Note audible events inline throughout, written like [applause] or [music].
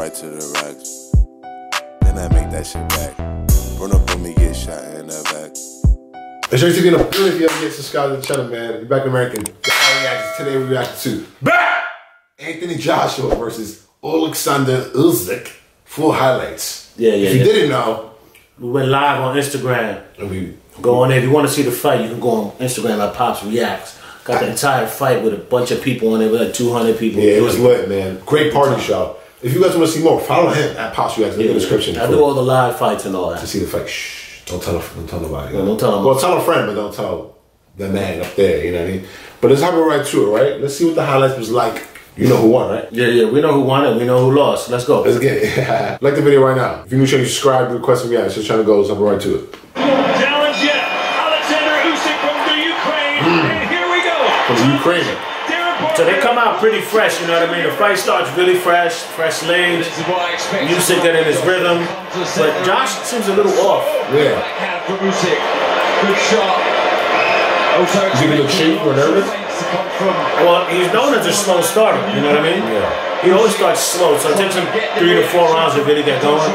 right to the racks. Then I make that shit back. Run up on me, get shot in the back. It's your TV in the building. If you ever get subscribed to the channel, man. You're back American. Reactions. Today we react to back Anthony Joshua versus Alexander Usyk. Full highlights. Yeah, yeah, If you yeah. didn't know, We went live on Instagram. we Go on there. If you want to see the fight, you can go on Instagram at Pops Reacts. Got the entire fight with a bunch of people on it, with like 200 people. yeah, it was lit, man. Great party show. If you guys want to see more, follow him at Pops Reacts. Link in the description. I for- do all the live fights and all that. to see the fight. Shh. Don't tell. Don't tell nobody. No, don't tell them. Well, tell a friend, but don't tell the man up there. You know what I mean? But let's have hop right to it, right? Let's see what the highlights was like. You know who won, right? Yeah, yeah. We know who won and we know who lost. Let's go. Let's get it. [laughs] like the video right now. If you're new to the channel, subscribe, request some reactions. Just trying to go. Let's hop right to it. Challenge yet. Alexander Usyk from the Ukraine. Hmm. And here we go. From the Ukraine. So they come out pretty fresh, you know what I mean? The fight starts really fresh, fresh legs. music is what I expect. Usyk getting his rhythm. But Josh seems a little off. Yeah. Backhand from Usyk. Good shot. Is he gonna shaky or nervous? To come from Well, he's known as a slow starter, you know what I mean? Yeah. He always starts slow, so it takes him three to four rounds to really get going.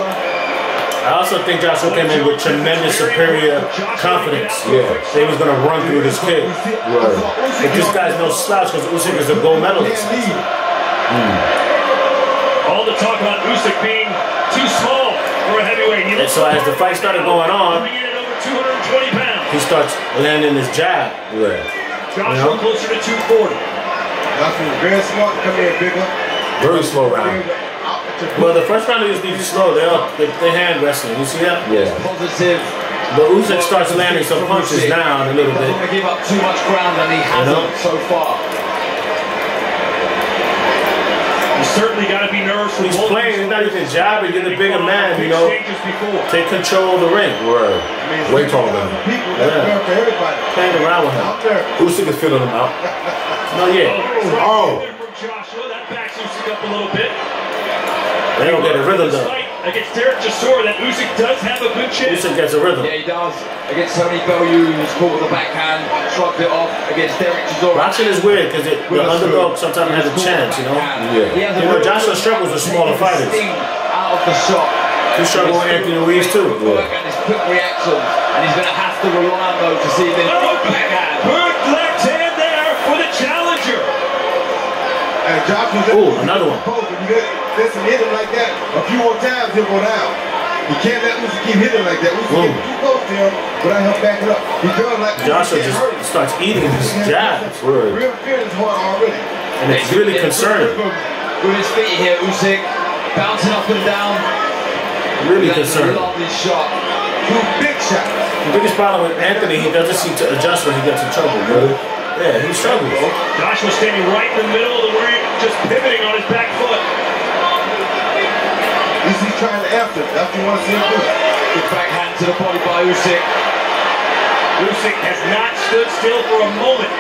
I also think Joshua came in with tremendous superior confidence. Yeah. That he was going to run through this kid. Right. But this guy's no slouch because Usyk is a gold medalist. Hmm. All the talk about Usyk being too small for a heavyweight. He And so as the fight started going on, coming in at over 220 pounds. he starts landing his jab. Yeah. Joshua Yeah. closer to 240. Joshua was very smart to come in bigger. Very slow round. Well, the first round is these slow. They're all, they, they hand wrestling. You see that? Yeah. positive. But Usyk starts landing some punches down a little Doesn't want bit. to give up too much ground, and he hasn't know? so far. You certainly got to be nervous for He's playing. He's not even jabbing. You're the bigger man, you know. Take control of the ring. Right. Way taller than him. People, that's Yeah. fair for everybody. Playing around with him. Out there. Usyk is feeling him out. No, yeah. Oh. oh. There Joshua. That backs Usyk up a little bit. They don't get a rhythm This though. against Derek Chisora, that Usyk does have a good chance. Usyk gets a rhythm. Yeah, he does. Against Tony Bellew, who's caught with the backhand, shrugged it off. Against Derek Chisora. Boxing is weird because the underdog sometimes has a chance, you know. Yeah. You know, Joshua struggles with smaller fighters. Out of the shot. He struggled with Anthony Ruiz too. Work and his quick reaction, and he's going to have to rely on those to see this Oh, backhand. Good left hand there for the challenger. And Joshua's Ooh, another one. Post, if you let- listen, hit him like that a few more times, he'll go down. You can't let Usyk keep hitting like that. Usyk Boom. get too close to him without him backing up. He does like Joshua just hurt. starts eating his jabs, Right. Real fear is hard already. and it's really concerning. With his feet here, Usyk bouncing up and down. Really That's a concerning. lovely shot. Two big shots. The biggest problem with Anthony, he doesn't seem to adjust when he gets in trouble. Really? Yeah, he struggles. Joshua standing right in the middle of the ring, just pivoting on his back foot. He's, he's trying to after. That's what you want to see him do. Good backhand to the body by Usyk. Usyk has not stood still for a moment.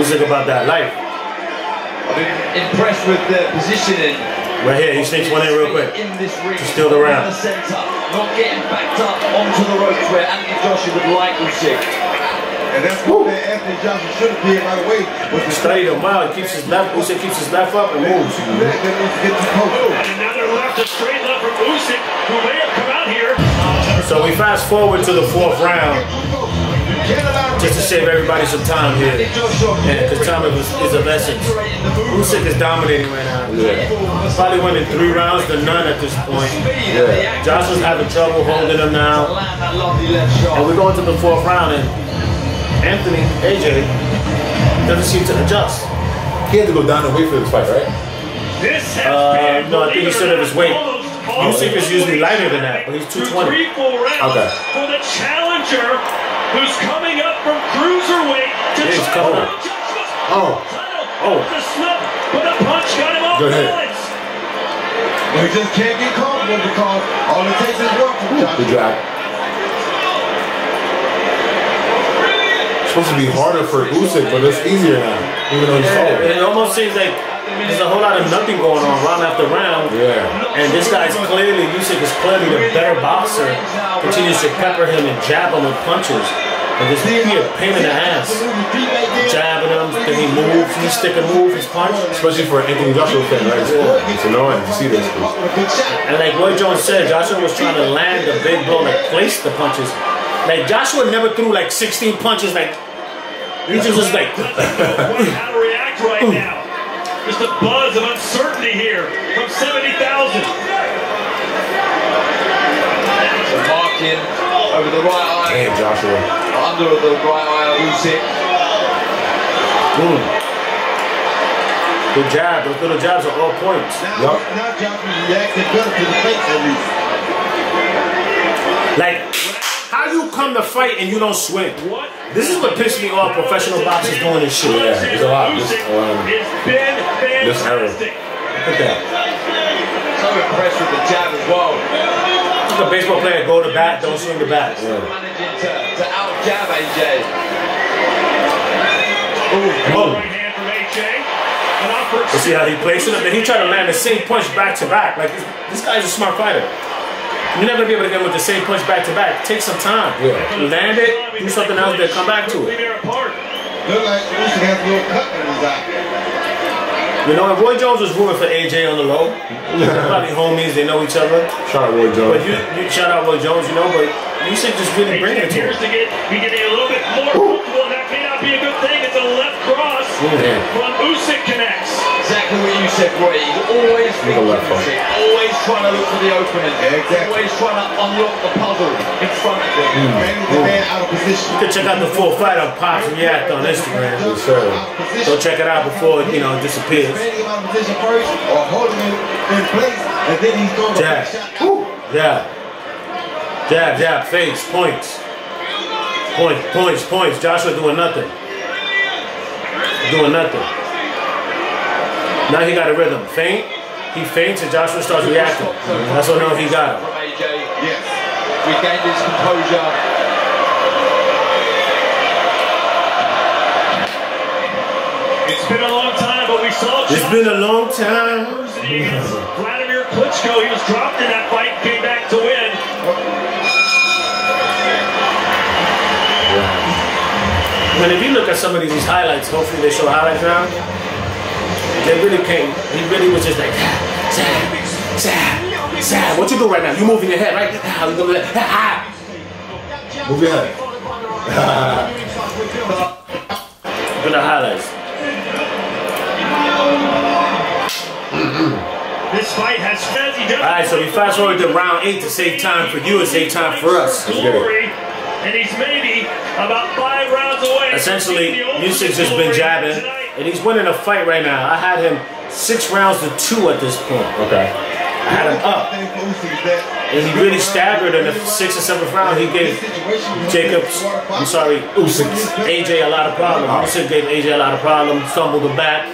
Usyk about that life. I've been impressed with the positioning. Right here, he sneaks one in real quick. In this ring, To steal the round. The center, not getting backed up onto the ropes where Anthony Joshua would like Usyk. And that's what that Anthony Joshua should have did right away. Was to Studied him well. He keeps his left. Usyk keeps his left up and moves. Let them get too close. And another left, a straight left from Usyk, who may have come out here. So we fast forward to the fourth round, just to save everybody some time here. Anthony Joshua. Yeah, because time is, is of essence. Usyk is dominating right now. Probably winning three rounds to none at this point. Yeah. Joshua's having trouble holding him now. Land that lovely left shot. And we're going to the fourth round, and Anthony, AJ, doesn't seem to adjust. He had to go down and wait for this fight, right? This has Uh, been, no, I think he believe stood at his weight. almost all Usyk is usually lighter than that, but he's through 220. Three full rounds Okay. for the challenger, who's coming up from cruiserweight to Yeah, he's try coming to up. Oh. title. Oh. The slip, but a punch got him off Go ahead. balance. But he just can't get comfortable because all it takes is one from The drag. Supposed to be harder for Usyk, but it's easier now, even though he's Yeah, it almost seems like there's a whole lot of nothing going on round after round. Yeah. And this guy's clearly, Usyk is clearly the better boxer. Continues to pepper him and jab him with punches. And just be a pain in the ass. Jabbing him, then he moves, he stick and move, his punch. Especially for an Anthony Joshua fan, right? It's, it's annoying to see this. And like Roy Jones said, Joshua was trying to land the big blow, like place the punches. Like Joshua never threw like 16 punches, like he just was like [laughs] How to react right hmm. now. Just a buzz of uncertainty here from 70,000. Marking over the right eye, Damn, Joshua. under the right eye of Usyk. boom. Good jab, those little jabs are all points. Now, Yup. now Joshua reacted better to the fakes at least. Like, how you come to fight and you don't swing? What? This is what pissed me off. Professional boxers doing this shit. Yeah, there's a lot. This, um, It's been this era. Look at that. So impressed with the jab as well. Look at a baseball player go to bat, don't swing the bat. Managing to, to out jab AJ. Boom. Right hand from AJ. An awkward You see how he placed it? Then he tried to land the same punch back to back. Like this, this guy's a smart fighter. You're never gonna be able to get him with the same punch back to back. Take some time. Yeah. Land it, do something else, then come back to it. Look like Usyk has a little cut in his eye. You know, if Roy Jones was rooting for AJ on the low, [laughs] they're probably homies, they know each other. shout out Roy But Jones. you, you shout out Roy Jones, you know, but you should just really bring it to appears him. to get a little bit more comfortable, that may be a good thing. It's a left cross Yeah. from Usyk connects. Exactly what you said, Roy. He's always thinking left hook. Usyk, always trying to look for the opening. Yeah, exactly. Always trying to unlock the puzzle in front of him. Man the man out of position. You can check out the full fight on Pops React on Instagram. Yes, sir. Go check it out before, you know, it disappears. Manning him out of position first or holding him in place and then he's throwing a Jab. big shot out. Jab. Jab, jab, face, points. Points, points, points. Joshua doing nothing. Doing nothing. Now he got a rhythm. Faint. He faints and Joshua starts reacting. That's what I know he got him. From AJ. Yes. Regained his composure. It's been a long time, but we saw It's been a long time. Vladimir Klitschko. He was dropped in that fight, came back to win. I mean, if you look at some of these highlights, hopefully they show highlights now. They really came. He really was just like, Sad, sad, sad. What you do right now? You moving your head, right? Ah, you go like, ah, ah. Move your head. Look at the highlights. This fight has Fezzi. All right, so we fast forward to round eight to save time for you and save time for us. Let's get it. Glory, and he's maybe about five rounds away. Essentially, taking the Usyk's just been jabbing, tonight. and he's winning a fight right now. I had him six rounds to two at this point. Okay. I had him up, thing for Usyk is that and he really staggered in the sixth or seventh round. He gave Jacobs, I'm sorry, Usyk. AJ a lot of problems. Uh-huh. Usyk gave AJ a lot of problems, stumbled him back.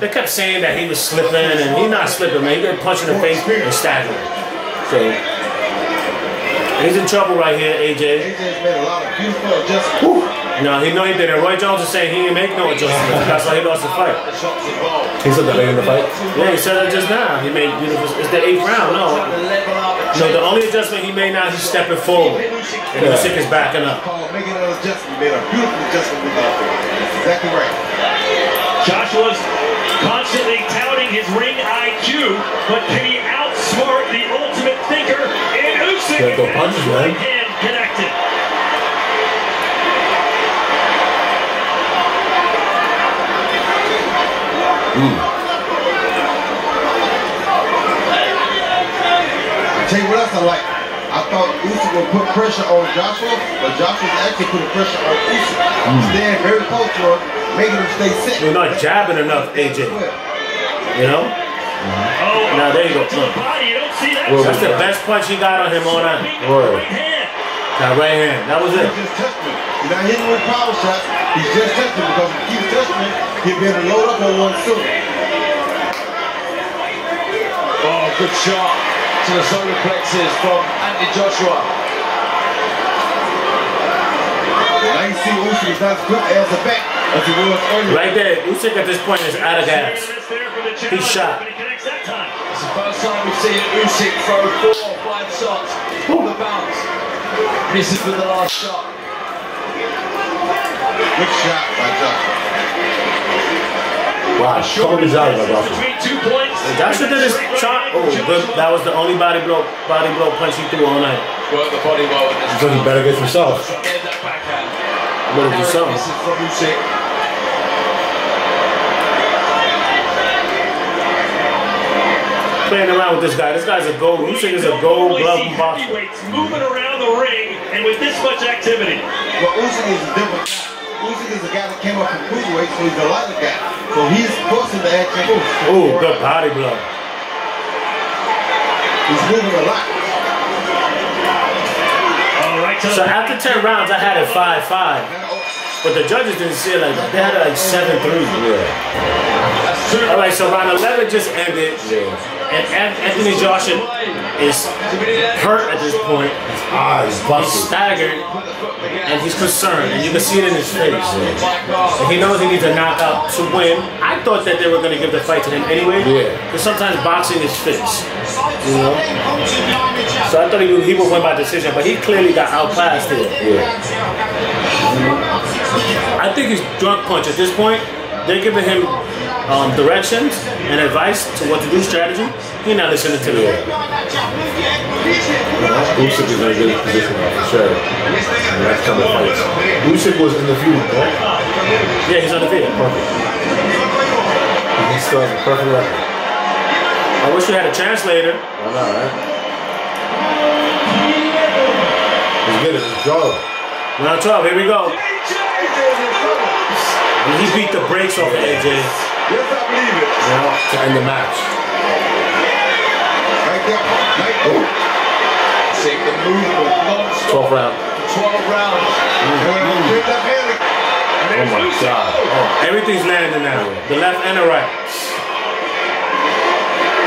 They kept saying that he was slipping, and he's not slipping, man. He got punched in the face and staggering. So he's in trouble right here, AJ. AJ's made a lot of beautiful adjustments. No, he know he did it. Roy Jones is saying he didn't make no adjustments. That's why he lost the fight. The shots. He said that late in the fight. Yeah, he said that just now. He made beautiful. It's the eighth round. No, Trying to level up and no. The only adjustment he made now, he's stepping forward, and Usyk is backing up. Making an adjustment. Made a beautiful adjustment with that. That's exactly right. Joshua's constantly touting his ring IQ, but can he outsmart the ultimate thinker in Usyk? Gotta go punches, man. Right hand connected. I'll tell you what else I like. I thought Usyk would put pressure on Joshua, but Joshua's actually putting pressure on Usyk. Hmm. Staying very close to him, making him stay set. You're not jabbing enough, AJ. You know? Oh, Now, there you go. To the body, you don't see that. Whoa. That's the best punch he got on him all night. Beat Word. That right hand. That was it. just. He's not hitting with power shots. He's just touching me because if he keeps touching me, he'll be able to load up on one soon. Oh, good shot to the solar plexus from Anthony Joshua. Now you see Usyk is not as quick as the back as he was earlier. Right there. Usyk at this point is out of gas. That's there for the challenge, shot. First time we've seen Usyk throw four or five shots on the bounce. Misses with the last shot. Good shot by Joshua. Wow, couple good jobs by Joshua. Between two points. Oh, Joshua did his chop. Oh, good. That was the only body blow, body blow punch he threw all night. Work the body well in this he better get himself. Get that backhand. Better do Harry something. misses from Usyk. Playing around with this guy. This guy's a gold. Usyk is a gold Normally glove see boxer. heavyweights moving around the ring, and with this much activity. But Usyk is a different guy. Usyk is a guy that came up from cruiserweight, so he's a lighter guy. So he's forcing the action. Ooh, good body blow. He's moving a lot. All right, to So the after 10 rounds, I had it 5 5. But the judges didn't see it like that. They had it like 7 3. That's two. All right, so round 11 just ended. And Anthony Joshua is hurt at this point. Ah, Eyes He's busted. staggered and he's concerned, and you can see it in his face. And he knows he needs a knockout to win. I thought that they were going to give the fight to him anyway. Yeah. Because sometimes boxing is fixed. You know? So I thought he would, he would win by decision, but he clearly got outclassed here. Yeah. I think he's drunk punch at this point. They're giving him um, directions and advice to what to do, strategy. He's not listening to them. Usyk is in a good position now, for sure. And that's coming fights. Usyk was in the feud, right? Yeah, he's undefeated. Perfect. And he still has a perfect record. I wish we had a translator. Why not, right? He's good at his jaw. Round 12, here we go. And he beat the brakes off of AJ. Yes, I believe it. You know, to end the match. Right there. Right there. See the movement non-stop. 12th round. 12 rounds. Straight left hand. Oh my god. Oh. oh. Everything's landing now. The left and the right.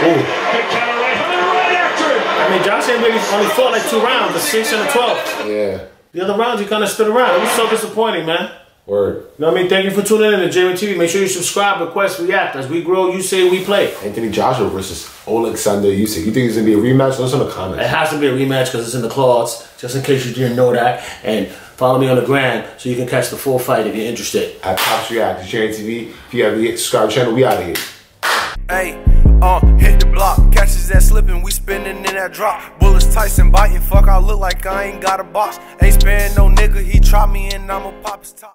Ooh. Good counter right, and then right after it. I mean, Josh ain't really only fought like two rounds, the sixth and the twelfth. Yeah. The other rounds, he kind of stood around. It was so disappointing, man. Word. You know what I mean? Thank you for tuning in to Jayren TV. Make sure you subscribe, request, react. As we grow, you say we play. Anthony Joshua versus Alexander Usyk. You think it's gonna be a rematch? Let us know in the comments. It has to be a rematch because it's in the clause, just in case you didn't know that. And follow me on the gram so you can catch the full fight if you're interested. At Pops React, Jayren TV. If you haven't yet subscribed to the channel, we out of here. Hey, uh, hit the block, catches that slipping, we spinning in that drop. Bullets Tyson biting, fuck, I look like I ain't got a box. Ain't sparing no nigga, he trot me and I'ma pop his top.